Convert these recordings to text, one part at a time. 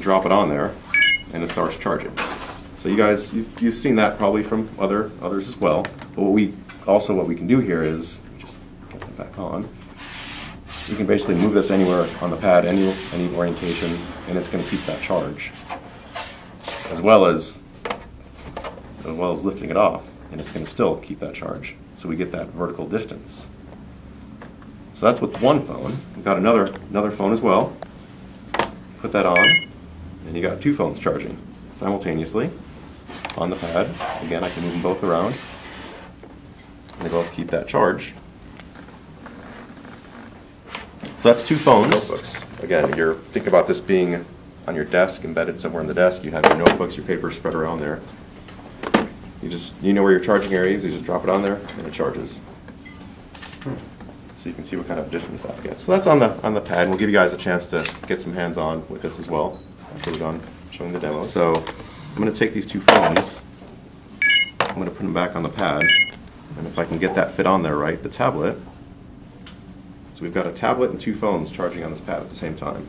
drop it on there, and it starts charging. So you guys, you've, you've seen that probably from other others as well. But what we also what we can do here is just get that back on. You can basically move this anywhere on the pad, any any orientation, and it's going to keep that charge, as well as as well as lifting it off, and it's going to still keep that charge. So we get that vertical distance. So that's with one phone. We've got another another phone as well. Put that on, and you got two phones charging simultaneously on the pad. Again, I can move them both around. And they both keep that charge. So that's two phones. Notebooks. Again, you're think about this being on your desk, embedded somewhere in the desk. You have your notebooks, your papers spread around there. You just you know where your charging area is. You just drop it on there, and it charges. So you can see what kind of distance that gets. So that's on the on the pad. We'll give you guys a chance to get some hands on with this as well after we're done showing the demo. So I'm going to take these two phones. I'm going to put them back on the pad. And if I can get that fit on there right, the tablet. So we've got a tablet and two phones charging on this pad at the same time.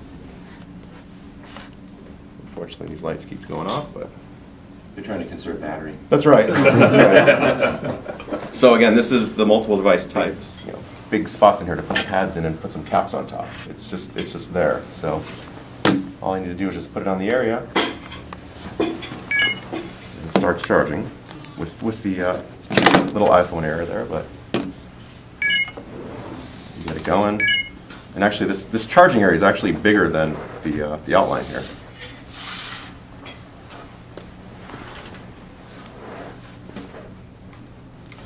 Unfortunately, these lights keep going off, but They're trying to conserve battery. that's right. That's right. So again, this is the multiple device types. You know, big spots in here to put the pads in and put some caps on top. It's just it's just there. So all I need to do is just put it on the area. And it starts charging with with the uh, little iPhone error there, but you get it going. And actually, this this charging area is actually bigger than the uh, the outline here.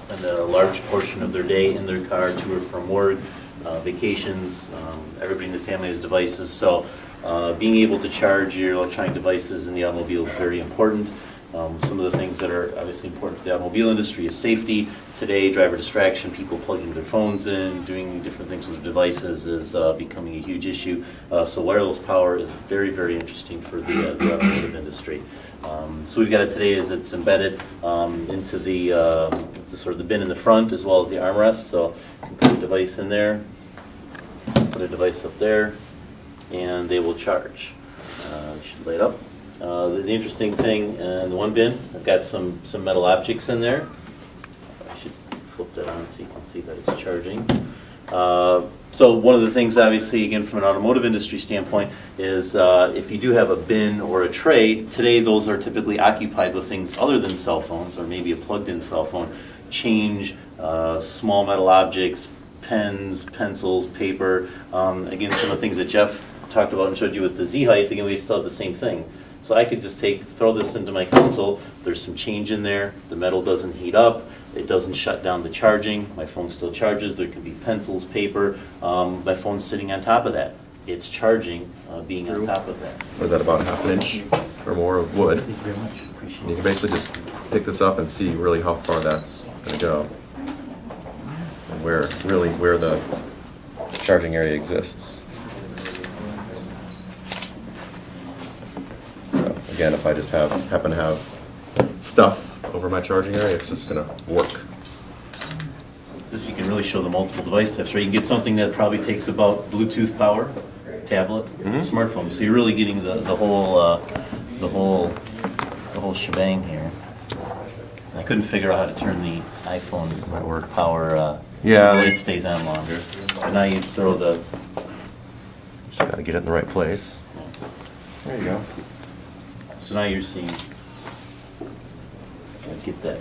And a large portion of their day in their car to or from work, uh, vacations. Um, everybody in the family has devices, so uh, being able to charge your electronic devices in the automobile is very important. Um, some of the things that are obviously important to the automobile industry is safety. Today, driver distraction, people plugging their phones in, doing different things with their devices is uh, becoming a huge issue. Uh, so wireless power is very, very interesting for the, uh, the automotive industry. Um, so we've got it today as it's embedded um, into the, uh, into sort of the bin in the front as well as the armrest. So you can put a device in there, put a device up there, and they will charge. Uh, should light up. Uh, the, the interesting thing in the one bin, I've got some, some metal objects in there. I should flip that on so you can see that it's charging. Uh, so one of the things, obviously, again, from an automotive industry standpoint, is uh, if you do have a bin or a tray, today those are typically occupied with things other than cell phones or maybe a plugged-in cell phone, change, uh, small metal objects, pens, pencils, paper. Um, again, some of the things that Jeff talked about and showed you with the Z-height, again, we still have the same thing. So I could just take, throw this into my console, there's some change in there, the metal doesn't heat up, it doesn't shut down the charging, my phone still charges, there can be pencils, paper, um, my phone's sitting on top of that. It's charging, uh, being on top of that. What is that, about half an inch or more of wood? Thank you very much, appreciate And you it. can basically just pick this up and see really how far that's gonna go. Where, really, where the charging area exists. So, again, if I just have, happen to have stuff over my charging area, it's just gonna work. This, you can really show the multiple device types, right? You can get something that probably takes about Bluetooth power, tablet, Mhm. smartphone. So you're really getting the, the whole, uh, the whole, the whole shebang here. I couldn't figure out how to turn the iPhone Might work. power, uh, Yeah, so they- it stays on longer. But now you throw the, Just gotta get it in the right place. There you go. so now you're seeing, Gotta get that.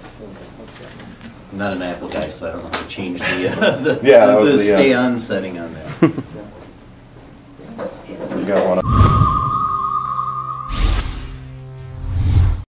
I'm not an Apple guy, so I don't know how to change the, uh, the, Yeah, that the was the, uh, stay on setting on that. You got one.